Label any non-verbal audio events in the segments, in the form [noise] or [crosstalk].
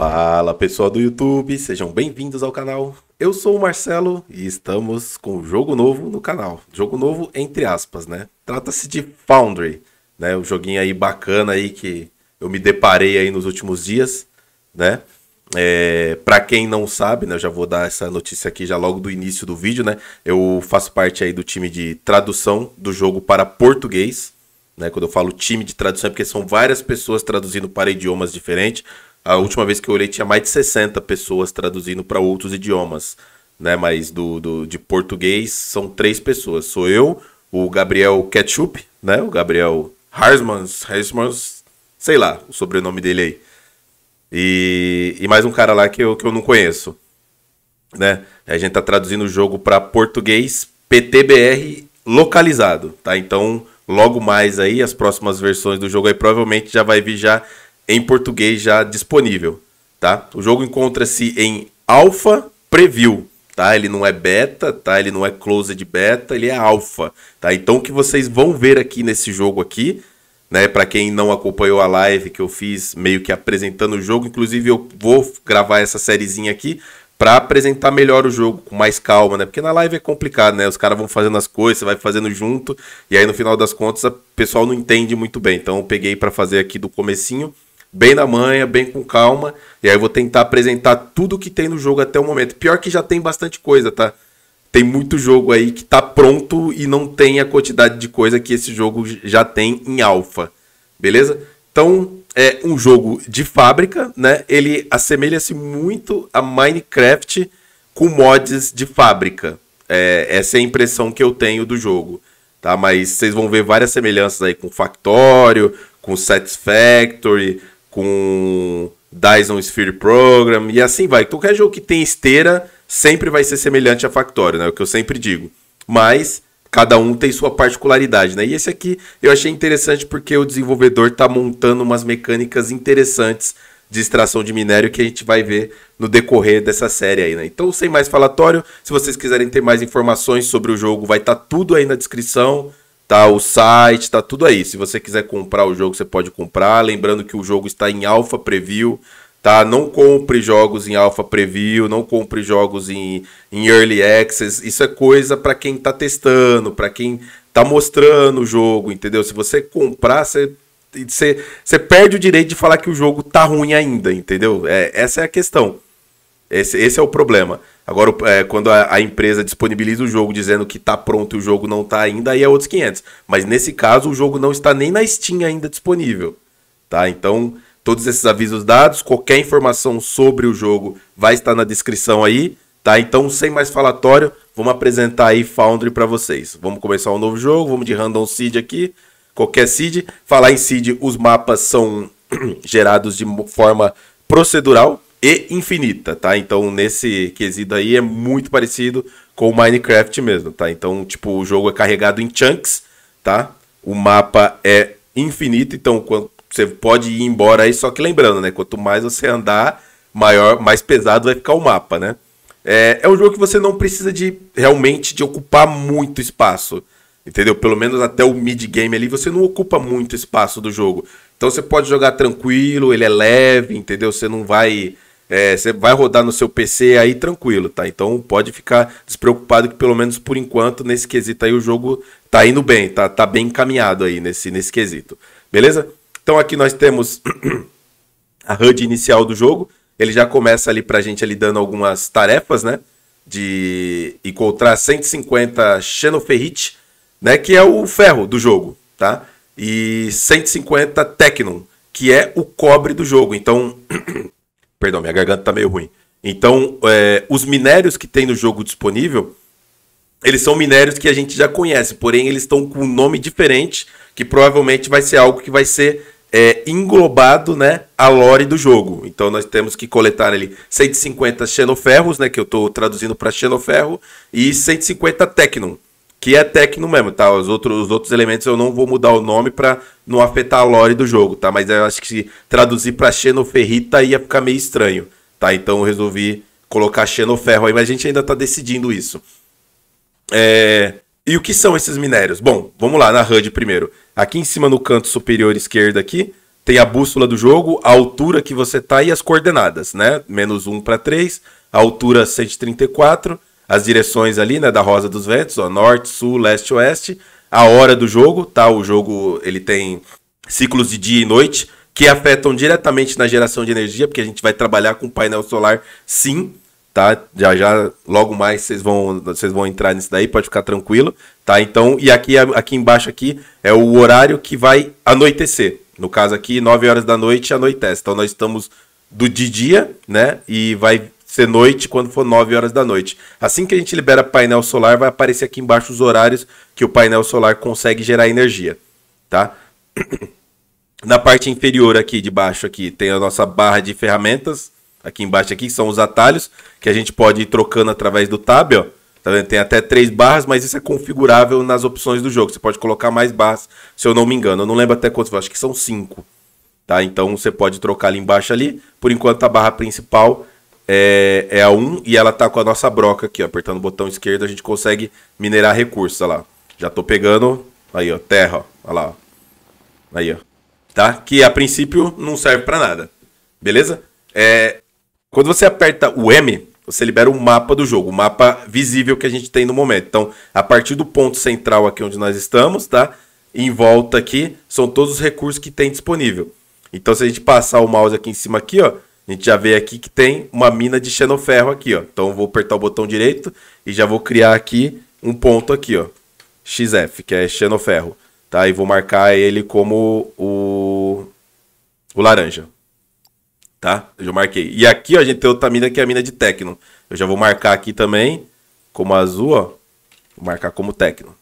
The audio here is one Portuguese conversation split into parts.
Fala pessoal do YouTube, sejam bem-vindos ao canal. Eu sou o Marcelo e estamos com um jogo novo no canal. Jogo novo entre aspas, né? Trata-se de Foundry, né? Um joguinho aí bacana aí que eu me deparei aí nos últimos dias, né? É, para quem não sabe, né, eu já vou dar essa notícia aqui já logo do início do vídeo, né? Eu faço parte aí do time de tradução do jogo para português, né? Quando eu falo time de tradução é porque são várias pessoas traduzindo para idiomas diferentes. A última vez que eu olhei tinha mais de 60 pessoas traduzindo para outros idiomas, né? Mas do, do, de português são três pessoas. Sou eu, o Gabriel Ketchup, né? O Gabriel Harsmans, Harsmans, sei lá o sobrenome dele aí. E, e mais um cara lá que eu, que eu não conheço. Né? A gente tá traduzindo o jogo para português PTBR localizado, tá? Então, logo mais aí, as próximas versões do jogo aí provavelmente já vai vir já em português já disponível, tá? O jogo encontra-se em Alpha Preview, tá? Ele não é beta, tá? Ele não é closed beta, ele é alpha, tá? Então o que vocês vão ver aqui nesse jogo aqui né? Para quem não acompanhou a live que eu fiz meio que apresentando o jogo, inclusive eu vou gravar essa sériezinha aqui para apresentar melhor o jogo com mais calma, né? Porque na live é complicado, né? Os caras vão fazendo as coisas, você vai fazendo junto e aí no final das contas o pessoal não entende muito bem. Então eu peguei para fazer aqui do comecinho, bem na manha, bem com calma, e aí eu vou tentar apresentar tudo que tem no jogo até o momento. Pior que já tem bastante coisa, tá? tem muito jogo aí que tá pronto e não tem a quantidade de coisa que esse jogo já tem em alfa. Beleza? Então, é um jogo de fábrica, né? Ele assemelha-se muito a Minecraft com mods de fábrica. É, essa é a impressão que eu tenho do jogo, tá? Mas vocês vão ver várias semelhanças aí com Factório, com Satisfactory, com Dyson Sphere Program e assim vai. Qualquer jogo que tem esteira sempre vai ser semelhante a Factorio, né? É o que eu sempre digo. Mas cada um tem sua particularidade, né? E esse aqui eu achei interessante porque o desenvolvedor está montando umas mecânicas interessantes de extração de minério que a gente vai ver no decorrer dessa série aí, né? Então, sem mais falatório, se vocês quiserem ter mais informações sobre o jogo, vai estar tá tudo aí na descrição, tá? O site, tá tudo aí. Se você quiser comprar o jogo, você pode comprar. Lembrando que o jogo está em alpha preview, tá? Não compre jogos em alpha preview, não compre jogos em, em early access. Isso é coisa para quem está testando, para quem está mostrando o jogo, entendeu? Se você comprar, você, você, você perde o direito de falar que o jogo tá ruim ainda, entendeu? É, essa é a questão. Esse, esse é o problema. Agora, é, quando a, a, empresa disponibiliza o jogo dizendo que tá pronto e o jogo não tá ainda, aí é outros 500. Mas nesse caso, o jogo não está nem na Steam ainda disponível. Tá? Então, todos esses avisos dados, qualquer informação sobre o jogo vai estar na descrição aí, tá? Então, sem mais falatório, vamos apresentar aí Foundry para vocês. Vamos começar um novo jogo, vamos de Random Seed aqui, qualquer seed. Falar em seed, os mapas são [clears throat] gerados de forma procedural e infinita, tá? Então, nesse quesito aí é muito parecido com o Minecraft mesmo, tá? Então, tipo, o jogo é carregado em chunks, tá? O mapa é infinito, então você pode ir embora aí, só que lembrando, né? Quanto mais você andar, maior, mais pesado vai ficar o mapa, né? É, é um jogo que você não precisa de realmente de ocupar muito espaço. Entendeu? Pelo menos até o mid-game ali, você não ocupa muito espaço do jogo. Então você pode jogar tranquilo, ele é leve, entendeu? Você não vai. É, você vai rodar no seu PC aí tranquilo, tá? Então pode ficar despreocupado que pelo menos por enquanto, nesse quesito aí, o jogo tá indo bem, tá, tá bem encaminhado aí nesse, nesse quesito. Beleza? Então aqui nós temos [clears throat] a HUD inicial do jogo. Ele já começa ali pra gente ali dando algumas tarefas, né? De encontrar 150 Xenoferrite, né? Que é o ferro do jogo, tá? E 150 Tecnon, que é o cobre do jogo. Então, [clears throat] perdão, minha garganta tá meio ruim. Então, é, os minérios que tem no jogo disponível, eles são minérios que a gente já conhece, porém eles estão com um nome diferente, que provavelmente vai ser algo que vai ser é, englobado né, a lore do jogo. Então nós temos que coletar ali 150 xenoferros, né, que eu estou traduzindo para xenoferro, e 150 Tecnon, que é Tecno mesmo, tá? Os outros, os outros elementos eu não vou mudar o nome para não afetar a lore do jogo, tá? Mas eu acho que traduzir para xenoferrita ia ficar meio estranho, tá? Então eu resolvi colocar xenoferro aí, mas a gente ainda está decidindo isso. É... E o que são esses minérios? Bom, vamos lá na HUD primeiro. Aqui em cima no canto superior esquerdo aqui, tem a bússola do jogo, a altura que você tá e as coordenadas, né? Menos 1 para 3, a altura 134, as direções ali, né, da Rosa dos Ventos, ó, norte, sul, leste, oeste, a hora do jogo, tá? O jogo, ele tem ciclos de dia e noite que afetam diretamente na geração de energia, porque a gente vai trabalhar com painel solar, sim, tá? Já já logo mais vocês vão vocês vão entrar nisso daí, pode ficar tranquilo, tá? Então, e aqui aqui embaixo aqui é o horário que vai anoitecer. No caso aqui, 9 horas da noite anoitece. Então nós estamos do de dia, né? E vai ser noite quando for 9 horas da noite. Assim que a gente libera painel solar, vai aparecer aqui embaixo os horários que o painel solar consegue gerar energia, tá? [clears throat] Na parte inferior aqui de baixo aqui tem a nossa barra de ferramentas, aqui embaixo aqui são os atalhos que a gente pode ir trocando através do tab, ó. Tá vendo? Tem até três barras, mas isso é configurável nas opções do jogo. Você pode colocar mais barras, se eu não me engano. Eu não lembro até quantos, acho que são cinco. Tá? Então você pode trocar ali embaixo ali. Por enquanto a barra principal é, é a 1 e ela tá com a nossa broca aqui, ó. Apertando o botão esquerdo a gente consegue minerar recursos, olha lá. Já tô pegando, aí ó, terra, ó. Olha lá, ó. Aí ó. Tá? Que a princípio não serve para nada. Beleza? É, quando você aperta o M, você libera o mapa do jogo, o mapa visível que a gente tem no momento. Então, a partir do ponto central aqui onde nós estamos, tá? Em volta aqui, são todos os recursos que tem disponível. Então, se a gente passar o mouse aqui em cima aqui, ó, a gente já vê aqui que tem uma mina de xenoferro aqui, ó. Então, vou apertar o botão direito e já vou criar aqui um ponto aqui, ó. XF, que é xenoferro, tá? E vou marcar ele como o, o laranja tá? Eu já marquei. E aqui, ó, a gente tem outra mina que é a mina de Tecno. Eu já vou marcar aqui também como azul, ó. Vou marcar como Tecno.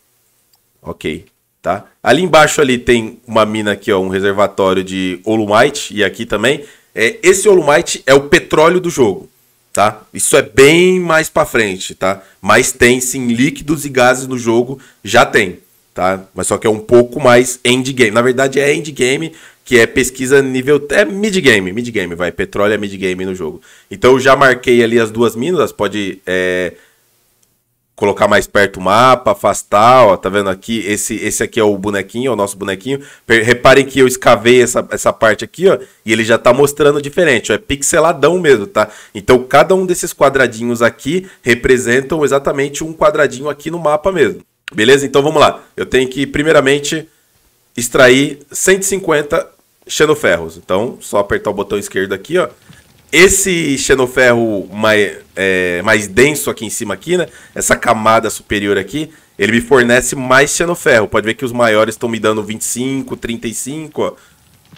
Ok, tá? Ali embaixo ali tem uma mina aqui, ó, um reservatório de Olumite e aqui também. É, esse Olumite é o petróleo do jogo, tá? Isso é bem mais para frente, tá? Mas tem sim líquidos e gases no jogo, já tem, tá? Mas só que é um pouco mais endgame. Na verdade é endgame, que é pesquisa nível. É mid-game, mid-game, vai. Petróleo é mid-game no jogo. Então eu já marquei ali as duas minas, pode é, colocar mais perto o mapa, afastar, ó, tá vendo aqui? Esse, esse aqui é o bonequinho, é o nosso bonequinho. Reparem que eu escavei essa, essa parte aqui, ó, e ele já tá mostrando diferente, ó, é pixeladão mesmo, tá? Então cada um desses quadradinhos aqui representam exatamente um quadradinho aqui no mapa mesmo. Beleza? Então vamos lá. Eu tenho que, primeiramente, extrair 150 xenoferros. Então, só apertar o botão esquerdo aqui, ó. Esse xenoferro mais, é, mais denso aqui em cima, aqui, né? Essa camada superior aqui, ele me fornece mais xenoferro. Pode ver que os maiores estão me dando 25, 35, ó.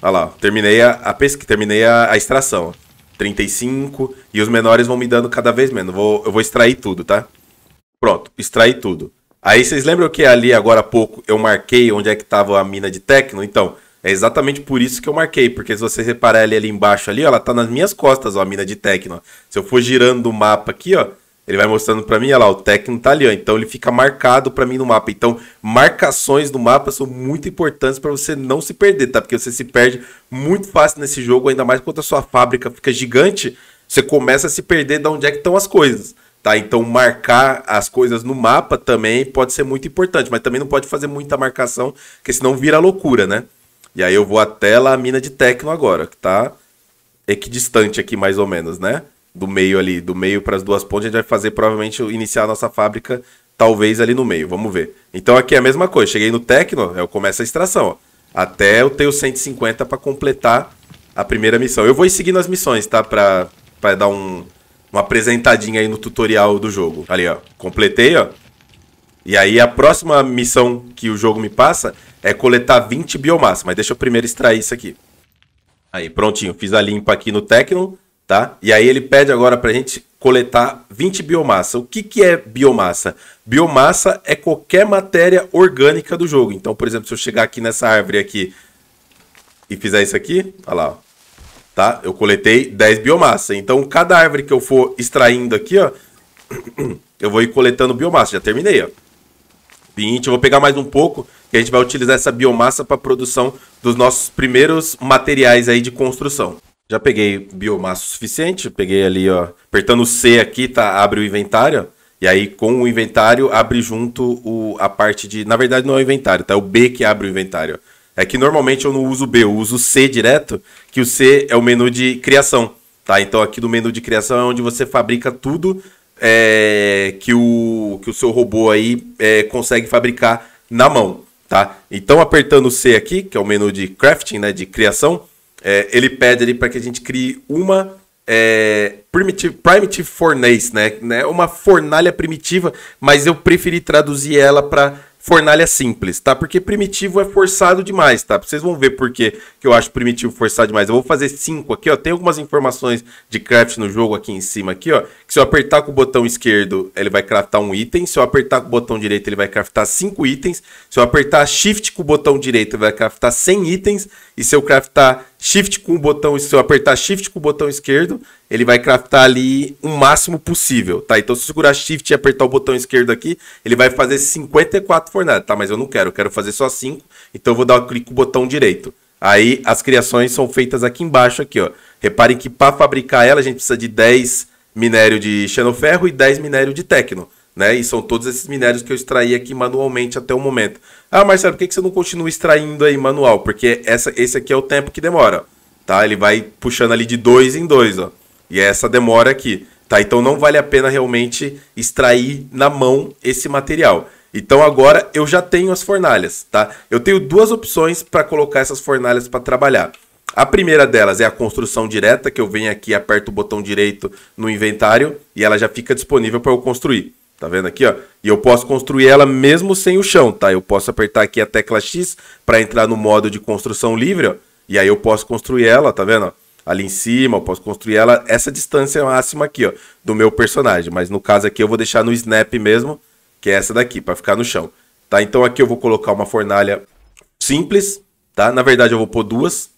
Olha lá, terminei a, a pesquisa, terminei a, a extração, ó. 35, e os menores vão me dando cada vez menos. Vou, eu vou extrair tudo, tá? Pronto, extrair tudo. Aí vocês lembram que ali agora há pouco eu marquei onde é que estava a mina de Tecno? Então, é exatamente por isso que eu marquei, porque se você reparar ali, ali embaixo ali, ó, ela tá nas minhas costas, ó, a mina de Tecno. Se eu for girando o mapa aqui, ó, ele vai mostrando para mim, olha lá, o Tecno tá ali, ó. Então ele fica marcado para mim no mapa. Então, marcações no mapa são muito importantes para você não se perder, tá? Porque você se perde muito fácil nesse jogo, ainda mais quando a sua fábrica fica gigante, você começa a se perder de onde é que estão as coisas. Tá, então marcar as coisas no mapa também pode ser muito importante, mas também não pode fazer muita marcação, porque senão vira loucura, né? E aí eu vou até lá a mina de Tecno agora, que tá equidistante aqui mais ou menos, né? Do meio ali, do meio para as duas pontas, a gente vai fazer provavelmente iniciar a nossa fábrica talvez ali no meio, vamos ver. Então aqui é a mesma coisa, cheguei no Tecno, eu começo a extração, ó. Até eu ter os 150 para completar a primeira missão. Eu vou ir seguindo as missões, tá? Pra, pra dar um, uma apresentadinha aí no tutorial do jogo. Ali, ó. Completei, ó. E aí a próxima missão que o jogo me passa é coletar 20 biomassa. Mas deixa eu primeiro extrair isso aqui. Aí, prontinho. Fiz a limpa aqui no Tecno, tá? E aí ele pede agora pra gente coletar 20 biomassa. O que, que é biomassa? Biomassa é qualquer matéria orgânica do jogo. Então, por exemplo, se eu chegar aqui nessa árvore aqui e fizer isso aqui, olha lá, ó, tá? Eu coletei 10 biomassa. Então, cada árvore que eu for extraindo aqui, ó, [coughs] eu vou ir coletando biomassa. Já terminei, ó. 20, eu vou pegar mais um pouco, que a gente vai utilizar essa biomassa para produção dos nossos primeiros materiais aí de construção. Já peguei biomassa suficiente, peguei ali, ó, apertando C aqui, tá, abre o inventário, e aí com o inventário abre junto o, a parte de, na verdade não é o inventário, tá, é o B que abre o inventário, É que normalmente eu não uso B, eu uso C direto, que o C é o menu de criação, tá? Então aqui no menu de criação é onde você fabrica tudo é, que, o, que o seu robô aí é, consegue fabricar na mão, tá? Então apertando o C aqui, que é o menu de crafting, né, de criação, é, ele pede ali para que a gente crie uma é, primitive, primitive Fornace, né? né? Uma fornalha primitiva, mas eu preferi traduzir ela para fornalha simples, tá? Porque primitivo é forçado demais, tá? Vocês vão ver por que eu acho primitivo forçado demais. Eu vou fazer cinco aqui, ó. Tem algumas informações de craft no jogo aqui em cima, aqui, ó. Que se eu apertar com o botão esquerdo, ele vai craftar um item. Se eu apertar com o botão direito, ele vai craftar cinco itens. Se eu apertar shift com o botão direito, ele vai craftar 100 itens. E se eu craftar shift com o botão, se eu apertar shift com o botão esquerdo, ele vai craftar ali o máximo possível, tá? Então se eu segurar shift e apertar o botão esquerdo aqui, ele vai fazer 54 fornalhas, tá? Mas eu não quero, eu quero fazer só 5, então eu vou dar um clique com o botão direito. Aí as criações são feitas aqui embaixo aqui, ó. Reparem que para fabricar ela a gente precisa de 10 minério de xenoferro e 10 minério de tecno né? E são todos esses minérios que eu extraí aqui manualmente até o momento. Ah, Marcelo, por que, que você não continua extraindo aí manual? Porque essa, esse aqui é o tempo que demora, tá? Ele vai puxando ali de dois em dois, ó. E é essa demora aqui, tá? Então não vale a pena realmente extrair na mão esse material. Então agora eu já tenho as fornalhas, tá? Eu tenho duas opções para colocar essas fornalhas para trabalhar. A primeira delas é a construção direta, que eu venho aqui, aperto o botão direito no inventário e ela já fica disponível para eu construir. Tá vendo aqui, ó? E eu posso construir ela mesmo sem o chão, tá? Eu posso apertar aqui a tecla X para entrar no modo de construção livre, ó. E aí eu posso construir ela, tá vendo? Ali em cima, eu posso construir ela essa distância máxima aqui, ó, do meu personagem. Mas no caso aqui eu vou deixar no snap mesmo, que é essa daqui, para ficar no chão. Tá? Então aqui eu vou colocar uma fornalha simples, tá? Na verdade eu vou pôr duas,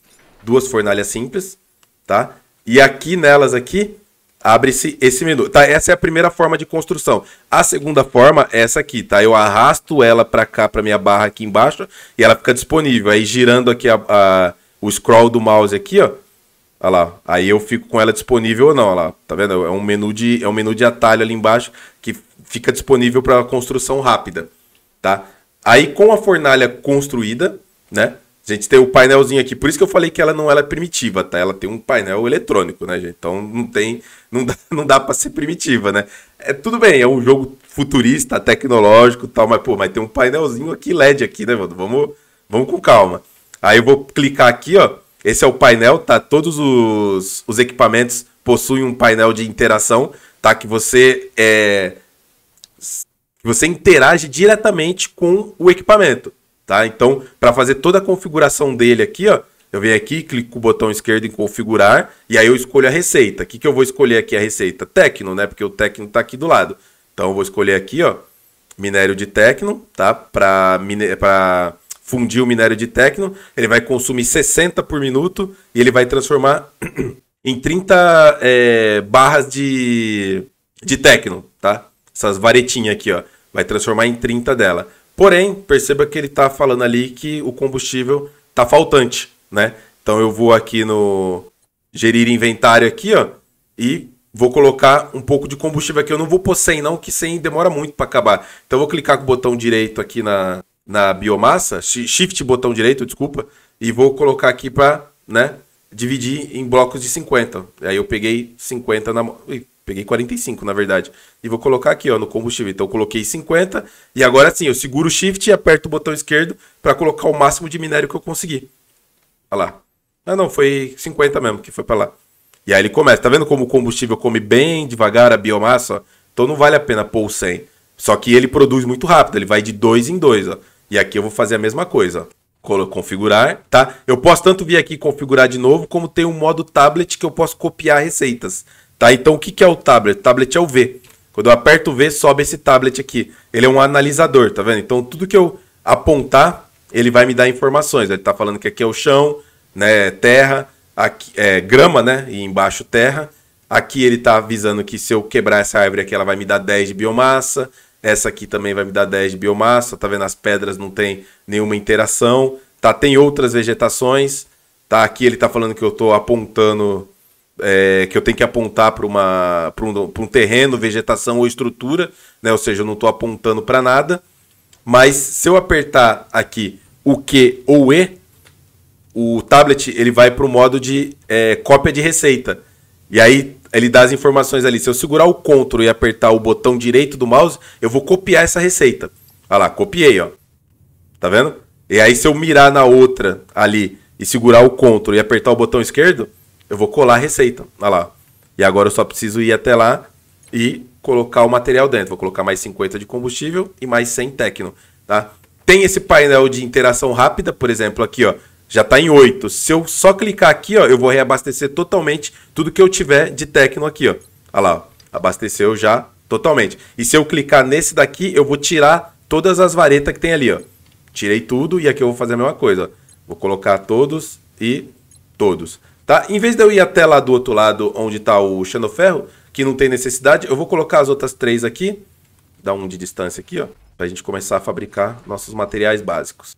duas fornalhas simples, tá? E aqui nelas aqui abre-se esse menu. Tá, essa é a primeira forma de construção. A segunda forma é essa aqui, tá? Eu arrasto ela para cá, para minha barra aqui embaixo, e ela fica disponível. Aí girando aqui a, a, o scroll do mouse aqui, ó. Olha lá. Aí eu fico com ela disponível ou não, olha lá. Tá vendo? É um menu de, é um menu de atalho ali embaixo que fica disponível para construção rápida, tá? Aí com a fornalha construída, né? A gente tem o painelzinho aqui, por isso que eu falei que ela não é primitiva, tá? Ela tem um painel eletrônico, né, gente? Então não tem, não dá, [laughs] não dá para ser primitiva, né? É tudo bem, é um jogo futurista, tecnológico, tal, mas pô, mas tem um painelzinho aqui LED aqui, né, mano? Vamos, vamos com calma. Aí eu vou clicar aqui, ó. Esse é o painel, tá? Todos os, os equipamentos possuem um painel de interação, tá? Que você é, você interage diretamente com o equipamento tá? Então, para fazer toda a configuração dele aqui, ó, eu venho aqui, clico com o botão esquerdo em configurar e aí eu escolho a receita. O que, que eu vou escolher aqui a receita? Tecno, né? Porque o Tecno está aqui do lado. Então eu vou escolher aqui, ó, minério de Tecno, tá? Para para fundir o minério de Tecno, ele vai consumir 60 por minuto e ele vai transformar [clears throat] em 30 é, barras de, de Tecno, tá? Essas varetinhas aqui, ó. Vai transformar em 30 dela. Porém, perceba que ele está falando ali que o combustível está faltante, né? Então eu vou aqui no gerir inventário aqui, ó, e vou colocar um pouco de combustível aqui. Eu não vou pôr 100 não, que 100 demora muito para acabar. Então eu vou clicar com o botão direito aqui na, na biomassa, shift botão direito, desculpa, e vou colocar aqui para, né, dividir em blocos de 50. Aí eu peguei 50 na Peguei 45, na verdade. E vou colocar aqui, ó, no combustível. Então, coloquei 50. E agora sim, eu seguro o Shift e aperto o botão esquerdo para colocar o máximo de minério que eu conseguir. Olha lá. Ah, não, foi 50 mesmo que foi para lá. E aí ele começa. Tá vendo como o combustível come bem devagar a biomassa? Então, não vale a pena pôr o 100. Só que ele produz muito rápido. Ele vai de 2 em 2, ó. E aqui eu vou fazer a mesma coisa, ó configurar, tá? Eu posso tanto vir aqui configurar de novo, como tem um modo tablet que eu posso copiar receitas. Tá? Então o que, que é o tablet? O tablet é o V. Quando eu aperto o V, sobe esse tablet aqui. Ele é um analisador, tá vendo? Então tudo que eu apontar, ele vai me dar informações. Ele está falando que aqui é o chão, né, terra, aqui é grama, né, e embaixo terra. Aqui ele está avisando que se eu quebrar essa árvore aqui, ela vai me dar 10 de biomassa. Essa aqui também vai me dar 10 de biomassa. Tá vendo? As pedras não tem nenhuma interação. Tá? Tem outras vegetações. Tá? Aqui ele está falando que eu estou apontando é, que eu tenho que apontar para um, um terreno, vegetação ou estrutura, né? ou seja, eu não estou apontando para nada. Mas se eu apertar aqui o Q ou E, o tablet ele vai para o modo de é, cópia de receita. E aí ele dá as informações ali. Se eu segurar o Ctrl e apertar o botão direito do mouse, eu vou copiar essa receita. Olha lá, copiei, ó. Tá vendo? E aí se eu mirar na outra ali e segurar o Ctrl e apertar o botão esquerdo, eu vou colar a receita. Olha lá. E agora eu só preciso ir até lá e colocar o material dentro. Vou colocar mais 50 de combustível e mais 100 Tecno, tá? Tem esse painel de interação rápida, por exemplo, aqui, ó já está em 8. Se eu só clicar aqui, ó, eu vou reabastecer totalmente tudo que eu tiver de Tecno aqui, ó. Olha lá, ó, abasteceu já totalmente. E se eu clicar nesse daqui, eu vou tirar todas as varetas que tem ali, ó. Tirei tudo e aqui eu vou fazer a mesma coisa, ó. Vou colocar todos e todos, tá? Em vez de eu ir até lá do outro lado, onde está o ferro, que não tem necessidade, eu vou colocar as outras três aqui, dar um de distância aqui, ó, pra gente começar a fabricar nossos materiais básicos.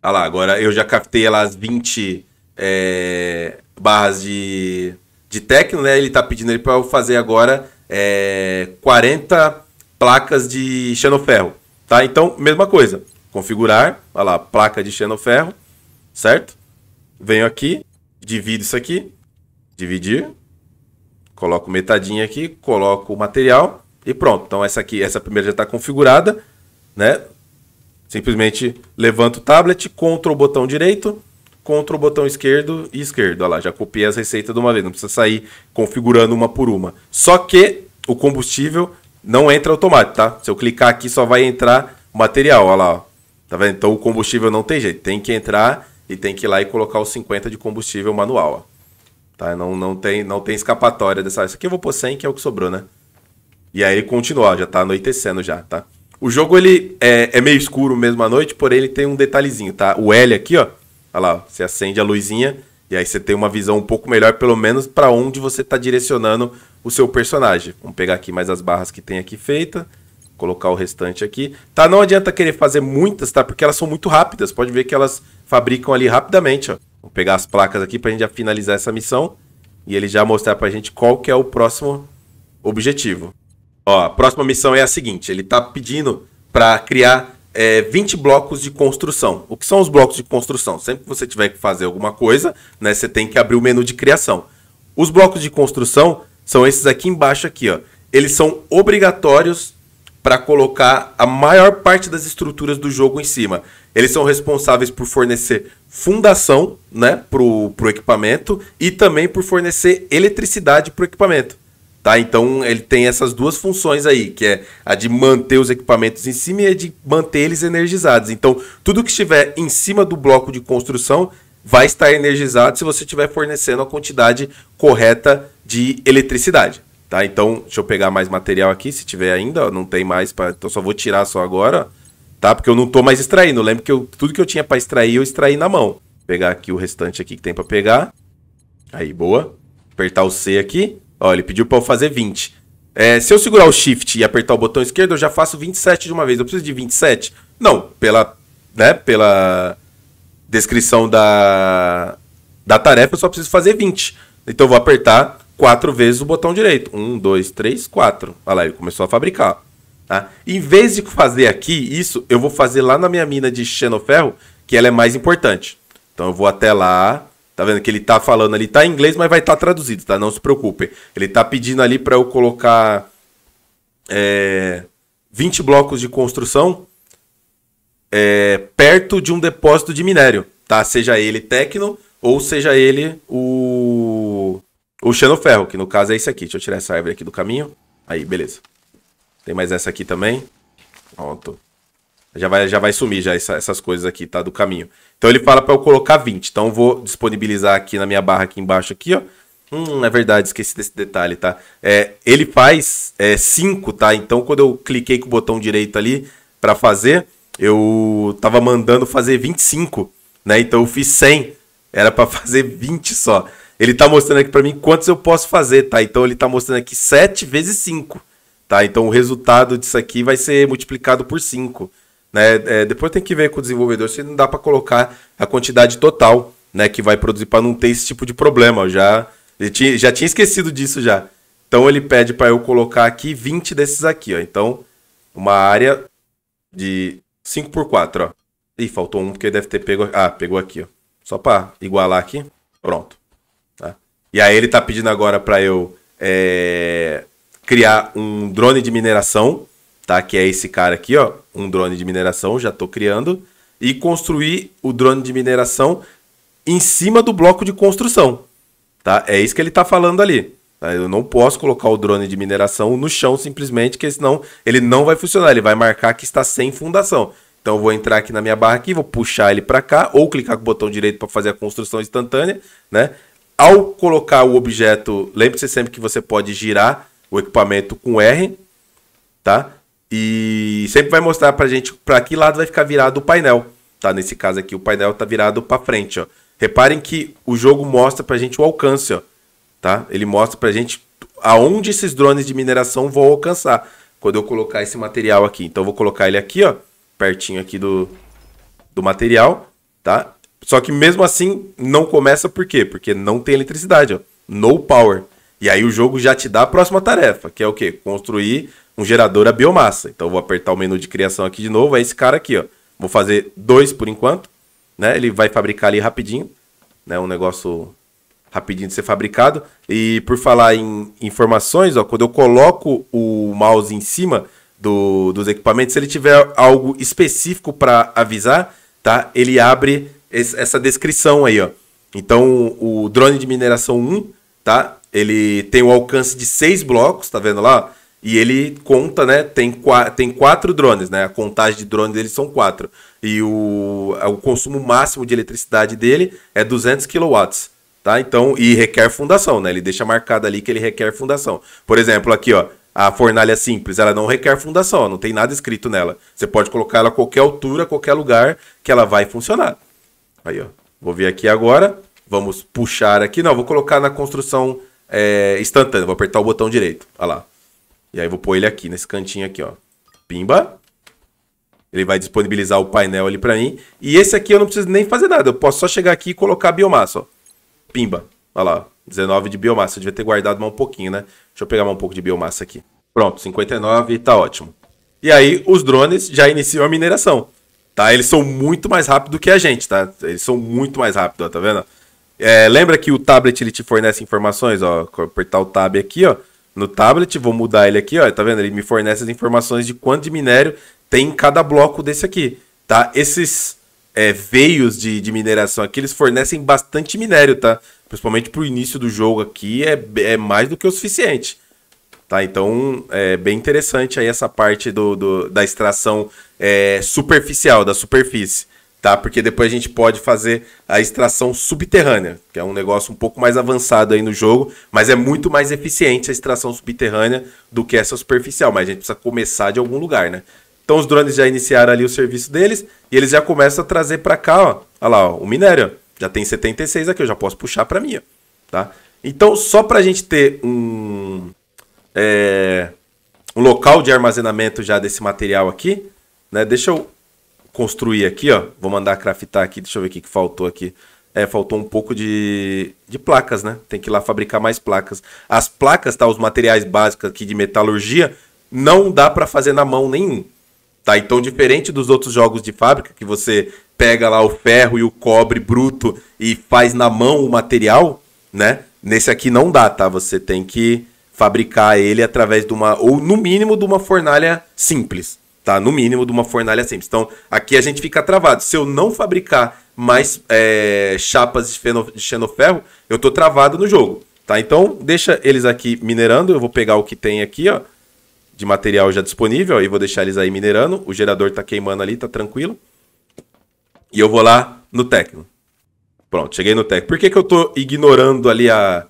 Ah lá, agora eu já captei as 20 é, barras de, de Tecno, né? Ele tá pedindo para eu fazer agora é, 40 placas de xenoferro, tá? Então, mesma coisa. Configurar, olha lá, placa de xenoferro, certo? Venho aqui, divido isso aqui, dividir, coloco metadinha aqui, coloco o material e pronto. Então essa aqui, essa primeira já está configurada, né? Simplesmente levanta o tablet, Ctrl o botão direito, Ctrl o botão esquerdo e esquerdo. Olha lá, já copiei as receitas de uma vez, não precisa sair configurando uma por uma. Só que o combustível não entra automático, tá? Se eu clicar aqui só vai entrar o material, olha lá. Ó. Tá vendo? Então o combustível não tem jeito, tem que entrar e tem que ir lá e colocar os 50 de combustível manual, ó. Tá? Não, não, tem, não tem escapatória dessa. Isso aqui eu vou pôr 100, que é o que sobrou, né? E aí ele continua, ó, já tá anoitecendo já, tá? O jogo ele é, é, meio escuro mesmo à noite, porém ele tem um detalhezinho, tá? O L aqui, ó, olha lá, você acende a luzinha e aí você tem uma visão um pouco melhor, pelo menos para onde você está direcionando o seu personagem. Vamos pegar aqui mais as barras que tem aqui feita, colocar o restante aqui. Tá, não adianta querer fazer muitas, tá? Porque elas são muito rápidas. Pode ver que elas fabricam ali rapidamente, ó. Vamos pegar as placas aqui para a gente já finalizar essa missão e ele já mostrar para a gente qual que é o próximo objetivo. Ó, a próxima missão é a seguinte: ele está pedindo para criar é, 20 blocos de construção. O que são os blocos de construção? Sempre que você tiver que fazer alguma coisa, né, você tem que abrir o menu de criação. Os blocos de construção são esses aqui embaixo aqui, ó. Eles são obrigatórios para colocar a maior parte das estruturas do jogo em cima. Eles são responsáveis por fornecer fundação, né, pro, pro equipamento e também por fornecer eletricidade pro equipamento. Tá? Então ele tem essas duas funções aí, que é a de manter os equipamentos em cima e a de manter eles energizados. Então, tudo que estiver em cima do bloco de construção vai estar energizado se você estiver fornecendo a quantidade correta de eletricidade. Tá? Então, deixa eu pegar mais material aqui, se tiver ainda, não tem mais, pra... então só vou tirar só agora, tá? Porque eu não estou mais extraindo. Lembro que eu, tudo que eu tinha para extrair, eu extraí na mão. Vou pegar aqui o restante aqui que tem para pegar. Aí, boa. Apertar o C aqui. Ó, ele pediu para eu fazer 20. É, se eu segurar o Shift e apertar o botão esquerdo, eu já faço 27 de uma vez. Eu preciso de 27? Não, pela, né, pela descrição da, da tarefa, eu só preciso fazer 20. Então eu vou apertar quatro vezes o botão direito. Um, dois, três, quatro. Olha lá, ele começou a fabricar. Tá? Em vez de fazer aqui isso, eu vou fazer lá na minha mina de xenoferro, que ela é mais importante. Então eu vou até lá, Tá vendo que ele tá falando ali, tá em inglês, mas vai estar tá traduzido, tá? Não se preocupem. Ele tá pedindo ali para eu colocar é, 20 blocos de construção é, perto de um depósito de minério, tá? Seja ele Tecno ou seja ele o o Xenoferro, que no caso é esse aqui. Deixa eu tirar essa árvore aqui do caminho. Aí, beleza. Tem mais essa aqui também. Pronto. Já vai, já vai sumir já essa, essas coisas aqui, tá? Do caminho. Então ele fala para eu colocar 20. Então eu vou disponibilizar aqui na minha barra aqui embaixo aqui, ó. Hum, é verdade, esqueci desse detalhe, tá? É, ele faz 5, é, tá? Então quando eu cliquei com o botão direito ali para fazer, eu tava mandando fazer 25, né? Então eu fiz 100. Era para [laughs] fazer 20 só. Ele tá mostrando aqui para mim quantos eu posso fazer, tá? Então ele tá mostrando aqui 7 vezes 5, tá? Então o resultado disso aqui vai ser multiplicado por 5. Né? É, depois tem que ver com o desenvolvedor se não dá para colocar a quantidade total né, que vai produzir para não ter esse tipo de problema. Eu já, eu tinha, já tinha esquecido disso já. Então ele pede para eu colocar aqui 20 desses aqui. Ó. Então, uma área de 5 por 4 ó. Ih, faltou um porque deve ter pego. Ah, pegou aqui, ó. Só para igualar aqui. Pronto. Tá? E aí ele tá pedindo agora para eu é, criar um drone de mineração, tá? Que é esse cara aqui, ó. Um drone de mineração, já tô criando. E construir o drone de mineração em cima do bloco de construção. Tá? É isso que ele está falando ali. Tá? Eu não posso colocar o drone de mineração no chão simplesmente, porque senão ele não vai funcionar. Ele vai marcar que está sem fundação. Então eu vou entrar aqui na minha barra aqui, vou puxar ele para cá, ou clicar com o botão direito para fazer a construção instantânea, né? Ao colocar o objeto, lembre-se sempre que você pode girar o equipamento com R, tá? E sempre vai mostrar pra gente para que lado vai ficar virado o painel, tá? Nesse caso aqui o painel tá virado para frente, ó. Reparem que o jogo mostra pra gente o alcance, ó, tá? Ele mostra pra gente aonde esses drones de mineração vão alcançar quando eu colocar esse material aqui. Então eu vou colocar ele aqui, ó, pertinho aqui do, do material, tá? Só que mesmo assim não começa por quê? Porque não tem eletricidade, ó. No power. E aí o jogo já te dá a próxima tarefa, que é o quê? Construir um gerador a biomassa. Então vou apertar o menu de criação aqui de novo, é esse cara aqui, ó. Vou fazer dois por enquanto né? Ele vai fabricar ali rapidinho, né? Um negócio rapidinho de ser fabricado. E por falar em informações, ó, quando eu coloco o mouse em cima do, dos equipamentos, se ele tiver algo específico para avisar, tá? Ele abre esse, essa descrição aí, ó. Então, o drone de mineração 1, tá? Ele tem o alcance de seis blocos, tá vendo lá? E ele conta, né? Tem, tem quatro drones, né? A contagem de drones dele são quatro. E o, o consumo máximo de eletricidade dele é 200 kW. Tá? Então, e requer fundação, né? Ele deixa marcado ali que ele requer fundação. Por exemplo, aqui, ó, a fornalha simples, ela não requer fundação, não tem nada escrito nela. Você pode colocar ela a qualquer altura, qualquer lugar, que ela vai funcionar. Aí, ó. Vou vir aqui agora. Vamos puxar aqui. Não, vou colocar na construção é, instantânea. Vou apertar o botão direito. Olha lá. E aí vou pôr ele aqui, nesse cantinho aqui, ó. Pimba. Ele vai disponibilizar o painel ali para mim. E esse aqui eu não preciso nem fazer nada. Eu posso só chegar aqui e colocar a biomassa, ó. Pimba. Olha lá, 19 de biomassa. Eu devia ter guardado mais um pouquinho, né? Deixa eu pegar mais um pouco de biomassa aqui. Pronto, 59 tá ótimo. E aí os drones já iniciam a mineração, tá? Eles são muito mais rápidos que a gente, tá? Eles são muito mais rápidos, tá vendo? É, lembra que o tablet ele te fornece informações, ó. Apertar o tab aqui, ó no tablet, vou mudar ele aqui, ó, tá vendo? Ele me fornece as informações de quanto de minério tem em cada bloco desse aqui, tá? Esses é, veios de, de mineração aqui, eles fornecem bastante minério, tá? Principalmente pro início do jogo aqui, é, é mais do que o suficiente. Tá, então é bem interessante aí essa parte do, do da extração é, superficial, da superfície tá? Porque depois a gente pode fazer a extração subterrânea, que é um negócio um pouco mais avançado aí no jogo, mas é muito mais eficiente a extração subterrânea do que essa superficial, mas a gente precisa começar de algum lugar, né? Então os drones já iniciaram ali o serviço deles e eles já começam a trazer para cá, ó, olha lá, ó, o minério, já tem 76 aqui, eu já posso puxar para mim, tá? Então só para a gente ter um é, um local de armazenamento já desse material aqui, né? Deixa eu construir aqui, ó. Vou mandar craftar aqui, deixa eu ver o que, que faltou aqui. É, faltou um pouco de, de placas, né? Tem que ir lá fabricar mais placas. As placas, tá? Os materiais básicos aqui de metalurgia, não dá para fazer na mão nenhum. Tá? Então, diferente dos outros jogos de fábrica, que você pega lá o ferro e o cobre bruto e faz na mão o material, né? Nesse aqui não dá, tá? Você tem que fabricar ele através de uma, ou no mínimo, de uma fornalha simples tá? No mínimo de uma fornalha simples. Então, aqui a gente fica travado. Se eu não fabricar mais é, chapas de, feno, de xenoferro, eu tô travado no jogo, tá? Então, deixa eles aqui minerando. Eu vou pegar o que tem aqui, ó, de material já disponível, e vou deixar eles aí minerando. O gerador tá queimando ali, tá tranquilo. E eu vou lá no técnico. Pronto, cheguei no técnico. Por que, que eu tô ignorando ali a,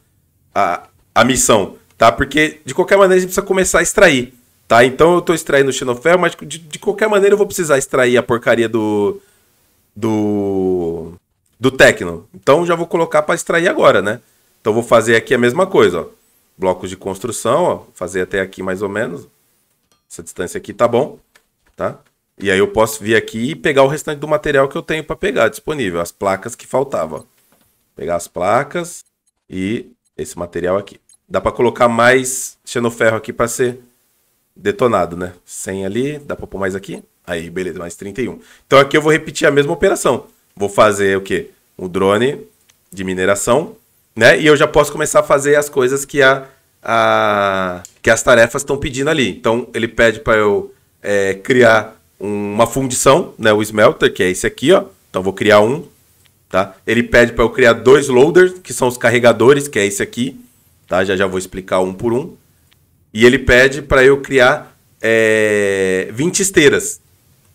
a, a missão? Tá? Porque, de qualquer maneira, a gente precisa começar a extrair. Tá? Então eu estou extraindo o xenoferro, mas de, de, qualquer maneira eu vou precisar extrair a porcaria do. do. do Tecno. Então já vou colocar para extrair agora, né? Então vou fazer aqui a mesma coisa, ó. Blocos de construção, ó. Fazer até aqui mais ou menos. Essa distância aqui tá bom, tá? E aí eu posso vir aqui e pegar o restante do material que eu tenho para pegar disponível, as placas que faltavam. Pegar as placas e esse material aqui. Dá para colocar mais xenoferro aqui para ser detonado, né? 100 ali, dá pra pôr mais aqui? Aí, beleza, mais 31. Então aqui eu vou repetir a mesma operação. Vou fazer o quê? um drone de mineração, né? E eu já posso começar a fazer as coisas que, a, a que as tarefas estão pedindo ali. Então, ele pede para eu é, criar uma fundição, né? O smelter, que é esse aqui, ó. Então, vou criar um, tá? Ele pede para eu criar dois loaders, que são os carregadores, que é esse aqui, tá? Já já vou explicar um por um. E ele pede para eu criar é, 20 esteiras.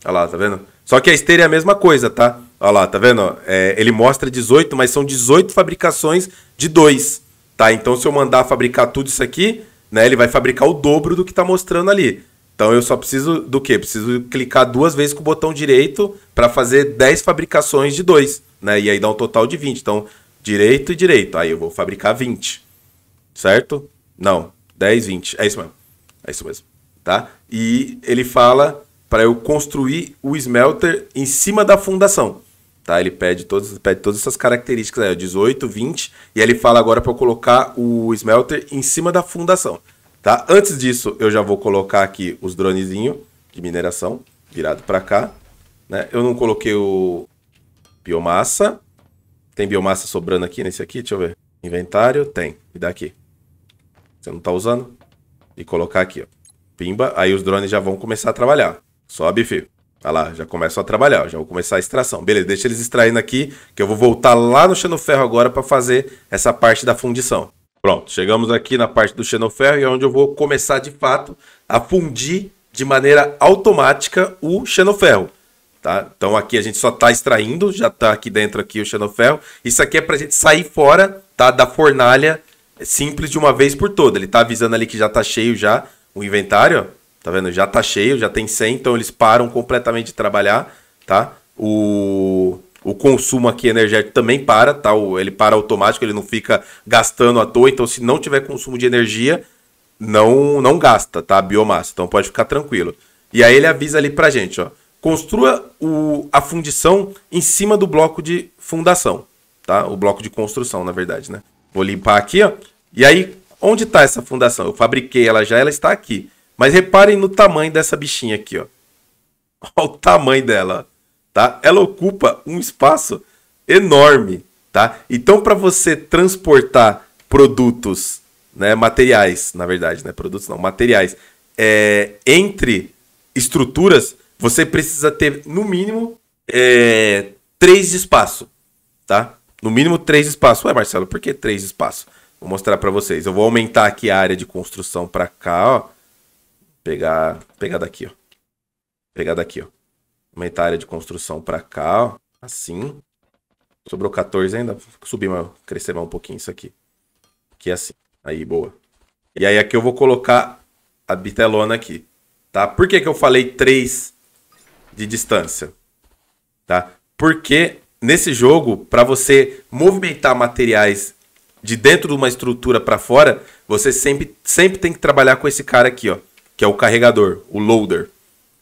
Olha lá, tá vendo? Só que a esteira é a mesma coisa, tá? Olha lá, tá vendo? É, ele mostra 18, mas são 18 fabricações de 2, tá? Então se eu mandar fabricar tudo isso aqui, né, ele vai fabricar o dobro do que tá mostrando ali. Então eu só preciso do quê? Preciso clicar duas vezes com o botão direito para fazer 10 fabricações de 2, né? E aí dá um total de 20. Então, direito e direito. Aí eu vou fabricar 20. Certo? Não, 10, 20. É isso mesmo. É isso mesmo, tá? E ele fala para eu construir o smelter em cima da fundação. Tá? Ele pede, todos, pede todas essas características aí, 18, 20, e ele fala agora para eu colocar o smelter em cima da fundação. Tá? Antes disso, eu já vou colocar aqui os dronezinhos de mineração, virado para cá. Né? Eu não coloquei o biomassa. Tem biomassa sobrando aqui nesse aqui? Deixa eu ver. Inventário? Tem. Me dá aqui. Você não está usando? E colocar aqui, ó. Pimba. Aí os drones já vão começar a trabalhar. Sobe, filho. Olha lá, já começam a trabalhar, já vou começar a extração. Beleza, deixa eles extraindo aqui, que eu vou voltar lá no xenoferro agora para fazer essa parte da fundição. Pronto, chegamos aqui na parte do xenoferro e é onde eu vou começar de fato a fundir de maneira automática o xenoferro. Tá? Então aqui a gente só está extraindo, já está aqui dentro aqui o xenoferro. Isso aqui é para a gente sair fora tá, da fornalha simples de uma vez por toda. Ele está avisando ali que já está cheio já o inventário. Tá vendo? Já tá cheio, já tem 100, então eles param completamente de trabalhar, tá? O, o consumo aqui energético também para, tá? O, ele para automático, ele não fica gastando à toa, então se não tiver consumo de energia, não não gasta, tá? A biomassa, então pode ficar tranquilo. E aí ele avisa ali pra gente, ó. Construa o, a fundição em cima do bloco de fundação, tá? O bloco de construção, na verdade, né? Vou limpar aqui, ó. E aí, onde está essa fundação? Eu fabriquei ela já, ela está aqui. Mas reparem no tamanho dessa bichinha aqui, ó. [laughs] Olha o tamanho dela, tá? Ela ocupa um espaço enorme, tá? Então, para você transportar produtos, né, materiais, na verdade, né, produtos não, materiais, é, entre estruturas, você precisa ter no mínimo é, três de espaço, tá? No mínimo três de espaço. Ué, Marcelo, por que três de espaço? Vou mostrar para vocês. Eu vou aumentar aqui a área de construção para cá, ó. Pegar, pegar daqui, ó. Pegar daqui, ó. Aumentar a área de construção para cá, ó. Assim. Sobrou 14 ainda. Subir, mais, crescer mais um pouquinho isso aqui. Aqui assim. Aí, boa. E aí aqui eu vou colocar a bitelona aqui. Tá? Por que, que eu falei 3 de distância? Tá? Porque nesse jogo, para você movimentar materiais de dentro de uma estrutura para fora, você sempre, sempre tem que trabalhar com esse cara aqui, ó que é o carregador, o loader,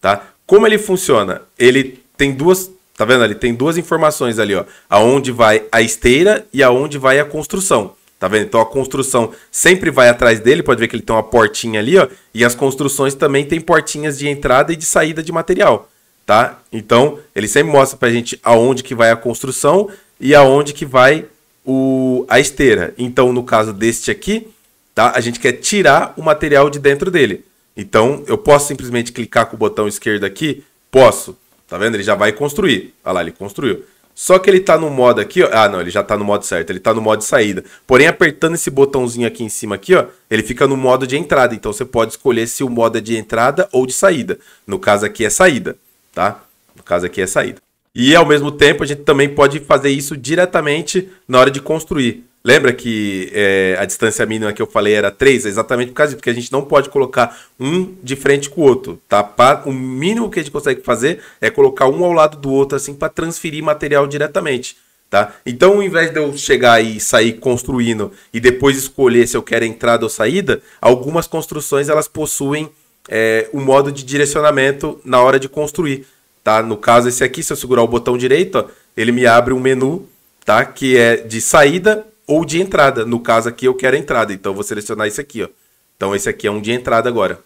tá? Como ele funciona? Ele tem duas, tá vendo? Ele tem duas informações ali, ó, aonde vai a esteira e aonde vai a construção. Tá vendo? Então a construção sempre vai atrás dele, pode ver que ele tem uma portinha ali, ó, e as construções também têm portinhas de entrada e de saída de material, tá? Então, ele sempre mostra pra gente aonde que vai a construção e aonde que vai o, a esteira. Então, no caso deste aqui, tá? A gente quer tirar o material de dentro dele. Então, eu posso simplesmente clicar com o botão esquerdo aqui? Posso. Tá vendo? Ele já vai construir. Olha lá, ele construiu. Só que ele está no modo aqui, ó. Ah, não, ele já está no modo certo. Ele está no modo saída. Porém, apertando esse botãozinho aqui em cima aqui, ó, ele fica no modo de entrada. Então, você pode escolher se o modo é de entrada ou de saída. No caso aqui é saída, tá? No caso aqui é saída. E ao mesmo tempo, a gente também pode fazer isso diretamente na hora de construir. Lembra que é, a distância mínima que eu falei era 3? É exatamente por causa disso, porque a gente não pode colocar um de frente com o outro, tá? o mínimo que a gente consegue fazer é colocar um ao lado do outro, assim, para transferir material diretamente, tá? Então, ao invés de eu chegar e sair construindo e depois escolher se eu quero entrada ou saída, algumas construções elas possuem é, um modo de direcionamento na hora de construir, tá? No caso, esse aqui, se eu segurar o botão direito, ó, ele me abre um menu, tá? Que é de saída ou de entrada. No caso aqui eu quero entrada, então eu vou selecionar esse aqui, ó. Então esse aqui é um de entrada agora.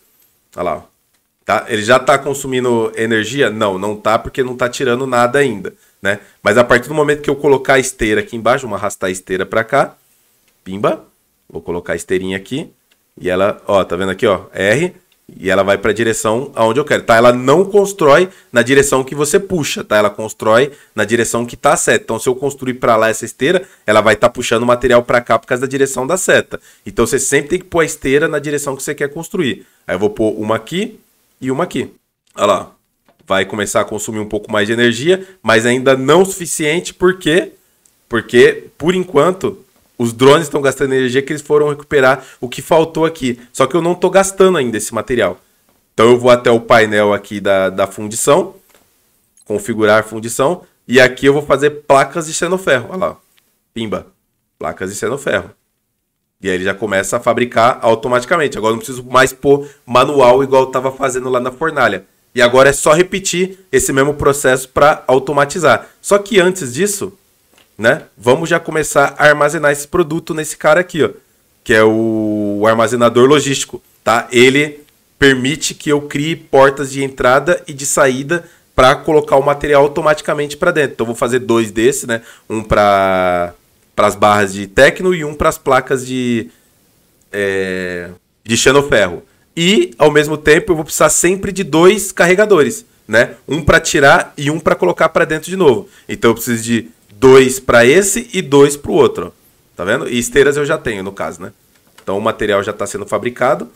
Olha lá, ó. Tá? Ele já está consumindo energia? Não, não tá porque não está tirando nada ainda. né? Mas a partir do momento que eu colocar a esteira aqui embaixo, vamos arrastar a esteira para cá, pimba, vou colocar a esteirinha aqui, e ela, ó, tá vendo aqui, ó, R, e ela vai para a direção aonde eu quero, tá? Ela não constrói na direção que você puxa, tá? Ela constrói na direção que tá a seta. Então, se eu construir para lá essa esteira, ela vai estar tá puxando o material para cá por causa da direção da seta. Então, você sempre tem que pôr a esteira na direção que você quer construir. Aí eu vou pôr uma aqui e uma aqui. Olha lá. Vai começar a consumir um pouco mais de energia, mas ainda não o suficiente, por quê? Porque, por enquanto, os drones estão gastando energia que eles foram recuperar o que faltou aqui. Só que eu não estou gastando ainda esse material. Então eu vou até o painel aqui da, da fundição, configurar fundição, e aqui eu vou fazer placas de ferro. Olha lá, pimba, placas de ferro. E aí ele já começa a fabricar automaticamente. Agora não preciso mais pôr manual igual eu estava fazendo lá na fornalha. E agora é só repetir esse mesmo processo para automatizar. Só que antes disso, né? Vamos já começar a armazenar esse produto nesse cara aqui, ó, que é o armazenador logístico, tá? Ele permite que eu crie portas de entrada e de saída para colocar o material automaticamente para dentro. Então vou fazer dois desses, né? Um para para as barras de Tecno e um para as placas de é, de xenoferro. E ao mesmo tempo eu vou precisar sempre de dois carregadores, né? Um para tirar e um para colocar para dentro de novo. Então eu preciso de dois para esse e dois para o outro. Tá vendo? E esteiras eu já tenho, no caso, né? Então o material já está sendo fabricado.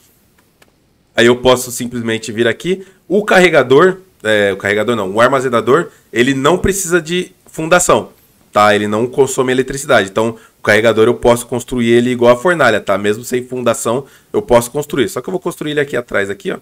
Aí eu posso simplesmente vir aqui. O carregador, é, o carregador não, o armazenador, ele não precisa de fundação, tá? Ele não consome eletricidade. Então o carregador eu posso construir ele igual a fornalha, tá? Mesmo sem fundação eu posso construir. Só que eu vou construir ele aqui atrás, aqui, ó.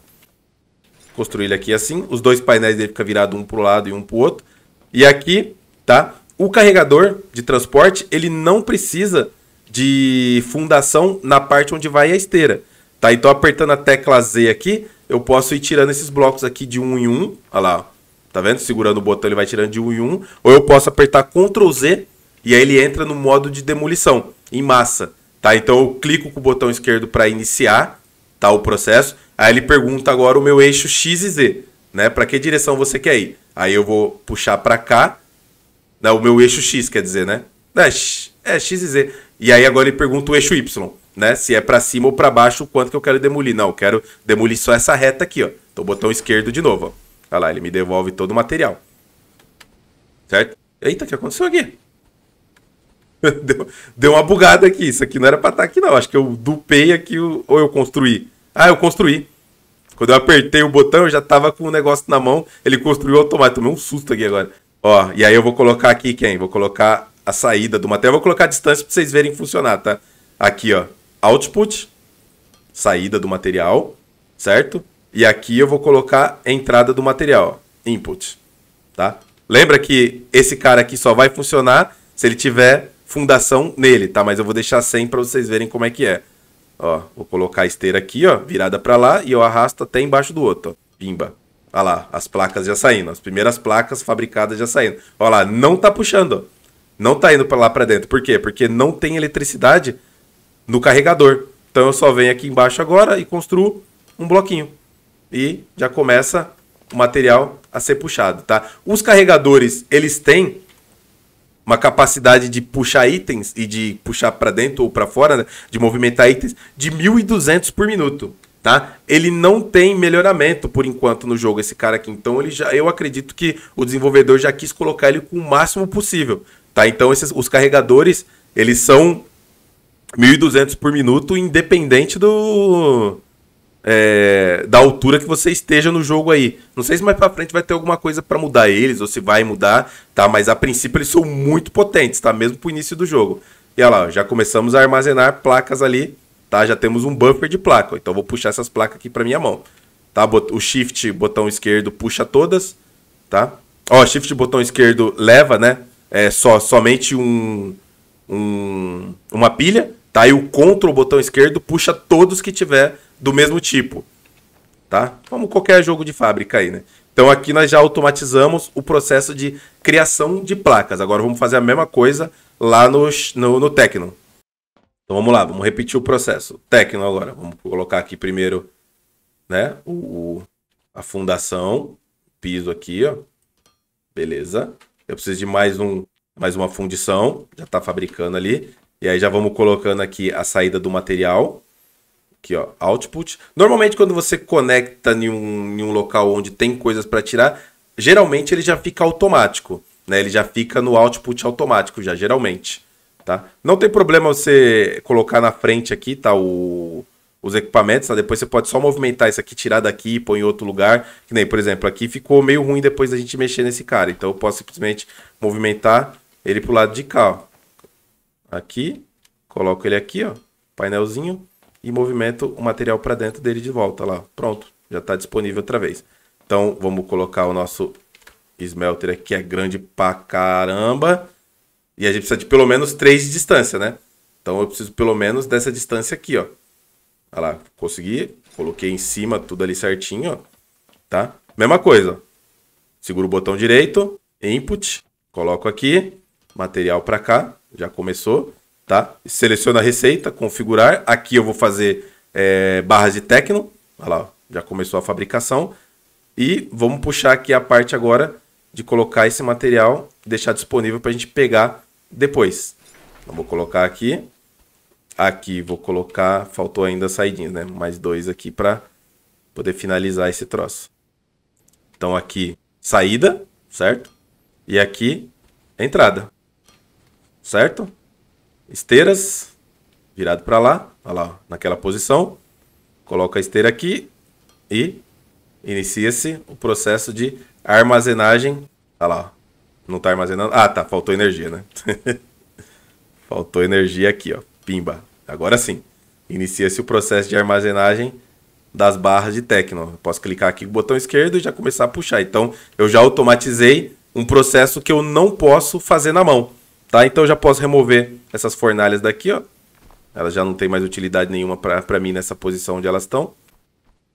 Construir ele aqui assim. Os dois painéis dele ficam virados um para o lado e um para o outro. E aqui, tá? O carregador de transporte, ele não precisa de fundação na parte onde vai a esteira. Tá? Então, apertando a tecla Z aqui, eu posso ir tirando esses blocos aqui de um em um. Olha lá, tá vendo? Segurando o botão, ele vai tirando de um em um. Ou eu posso apertar Ctrl Z e aí ele entra no modo de demolição, em massa. Tá? Então, eu clico com o botão esquerdo para iniciar tá, o processo. Aí ele pergunta agora o meu eixo X e Z. Né? Para que direção você quer ir? Aí eu vou puxar para cá o meu eixo X, quer dizer, né? É, é X e Z. E aí agora ele pergunta o eixo Y, né? Se é para cima ou para baixo, o quanto que eu quero demolir. Não, eu quero demolir só essa reta aqui, ó. Então, botão esquerdo de novo, ó. Olha lá, ele me devolve todo o material. Certo? Eita, o que aconteceu aqui? [laughs] deu, deu uma bugada aqui. Isso aqui não era pra estar tá aqui, não. Acho que eu dupei aqui ou eu construí. Ah, eu construí. Quando eu apertei o botão, eu já tava com o negócio na mão. Ele construiu automático. Tomei um susto aqui agora. Ó, e aí eu vou colocar aqui quem? Vou colocar a saída do material. Vou colocar a distância para vocês verem funcionar, tá? Aqui, ó, output, saída do material, certo? E aqui eu vou colocar a entrada do material, ó, input, tá? Lembra que esse cara aqui só vai funcionar se ele tiver fundação nele, tá? Mas eu vou deixar sem para vocês verem como é que é. Ó, vou colocar a esteira aqui, ó, virada para lá e eu arrasto até embaixo do outro, ó. Pimba. Olha lá, as placas já saindo, as primeiras placas fabricadas já saindo. Olha lá, não tá puxando, não tá indo para lá para dentro. Por quê? Porque não tem eletricidade no carregador. Então eu só venho aqui embaixo agora e construo um bloquinho. E já começa o material a ser puxado, tá? Os carregadores, eles têm uma capacidade de puxar itens e de puxar para dentro ou para fora, né? de movimentar itens de 1200 por minuto tá? Ele não tem melhoramento por enquanto no jogo esse cara aqui. Então ele já, eu acredito que o desenvolvedor já quis colocar ele com o máximo possível, tá? Então esses os carregadores, eles são 1200 por minuto independente do é, da altura que você esteja no jogo aí. Não sei se mais para frente vai ter alguma coisa para mudar eles ou se vai mudar, tá? Mas a princípio eles são muito potentes, tá? Mesmo pro início do jogo. E olha lá, já começamos a armazenar placas ali tá? Já temos um buffer de placa. Então vou puxar essas placas aqui para minha mão, tá? O shift botão esquerdo puxa todas, tá? Ó, shift botão esquerdo leva, né? É só somente um, um uma pilha, tá? E o control botão esquerdo puxa todos que tiver do mesmo tipo, tá? Como qualquer jogo de fábrica aí, né? Então aqui nós já automatizamos o processo de criação de placas. Agora vamos fazer a mesma coisa lá no, no, no Tecno. Então vamos lá, vamos repetir o processo. Tecno agora, vamos colocar aqui primeiro, né, o, a fundação, piso aqui, ó. Beleza. Eu preciso de mais um, mais uma fundição, já está fabricando ali. E aí já vamos colocando aqui a saída do material. Aqui, ó, output. Normalmente quando você conecta em um, em um local onde tem coisas para tirar, geralmente ele já fica automático, né? Ele já fica no output automático já, geralmente, tá? Não tem problema você colocar na frente aqui, tá, o, os equipamentos, tá? Depois você pode só movimentar isso aqui, tirar daqui e pôr em outro lugar, que nem, por exemplo, aqui ficou meio ruim depois da gente mexer nesse cara, então eu posso simplesmente movimentar ele pro lado de cá, ó. Aqui, coloco ele aqui, ó, painelzinho, e movimento o material para dentro dele de volta lá. Pronto, já está disponível outra vez. Então vamos colocar o nosso smelter aqui, é grande pra caramba. E a gente precisa de pelo menos 3 de distância, né? Então eu preciso pelo menos dessa distância aqui, ó. Olha lá, consegui. Coloquei em cima tudo ali certinho, ó. Tá? Mesma coisa. Seguro o botão direito, input, coloco aqui, material para cá, já começou tá? Seleciona a receita, configurar. Aqui eu vou fazer é, barras de Tecno. Olha lá, já começou a fabricação. E vamos puxar aqui a parte agora de colocar esse material, deixar disponível para a gente pegar depois. Então, vou colocar aqui. Aqui vou colocar, faltou ainda saidinhas, né? Mais dois aqui para poder finalizar esse troço. Então aqui, saída, certo? E aqui, entrada. Certo? esteiras, virado para lá, olha lá, naquela posição. Coloca a esteira aqui e inicia-se o processo de armazenagem. Olha lá, não está armazenando. Ah, tá, faltou energia, né? [laughs] faltou energia aqui, ó. Pimba. Agora sim. Inicia-se o processo de armazenagem das barras de Tecno. Posso clicar aqui com o botão esquerdo e já começar a puxar. Então, eu já automatizei um processo que eu não posso fazer na mão. Tá? Então, eu já posso remover essas fornalhas daqui, ó. Elas já não tem mais utilidade nenhuma para mim nessa posição onde elas estão.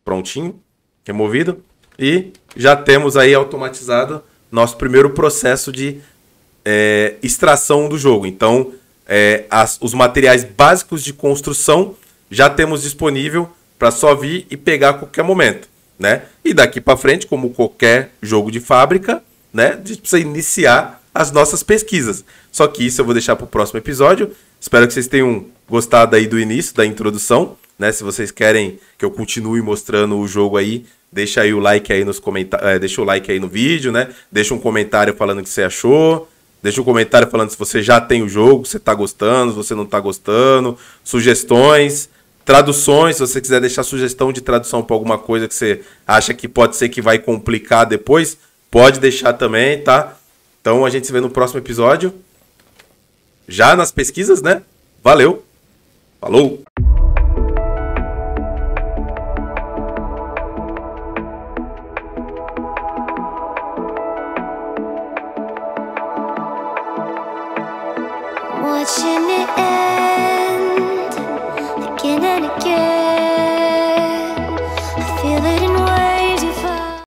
Prontinho, removido. E já temos aí automatizado nosso primeiro processo de é, extração do jogo. Então, é, as, os materiais básicos de construção já temos disponível para só vir e pegar a qualquer momento, né? E daqui para frente, como qualquer jogo de fábrica, né, a gente precisa iniciar as nossas pesquisas. Só que isso eu vou deixar para o próximo episódio. Espero que vocês tenham gostado aí do início, da introdução. Né? Se vocês querem que eu continue mostrando o jogo aí, deixa aí o like aí nos comentários, é, deixa o like aí no vídeo, né? Deixa um comentário falando o que você achou. Deixa um comentário falando se você já tem o jogo, se você está gostando, se você não está gostando, sugestões, traduções, se você quiser deixar sugestão de tradução para alguma coisa que você acha que pode ser que vai complicar depois, pode deixar também, tá? Então a gente se vê no próximo episódio. Já nas pesquisas, né? Valeu. Falou.